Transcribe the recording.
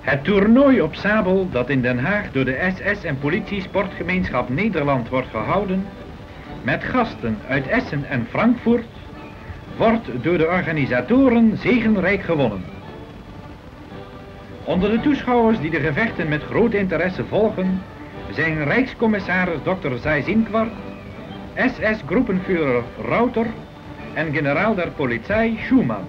Het toernooi op sabel dat in Den Haag door de SS en politie sportgemeenschap Nederland wordt gehouden, met gasten uit Essen en Frankfurt, wordt door de organisatoren zegenrijk gewonnen. Onder de toeschouwers die de gevechten met groot interesse volgen, zijn Rijkscommissaris Dr. Zeisinkwart, SS-groepenvuurder Rauter en generaal der politie Schumann.